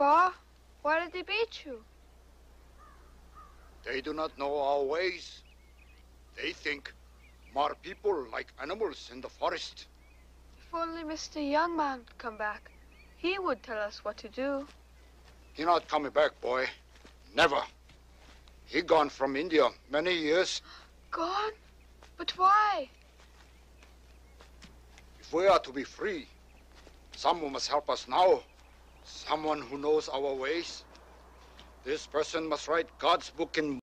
Pa, why did they beat you? They do not know our ways. They think Hmar people like animals in the forest. If only Mr. Young Man would come back, he would tell us what to do. He not coming back, boy. Never. He gone from India many years. Gone? But why? If we are to be free, someone must help us now. Someone who knows our ways. This person must write God's book in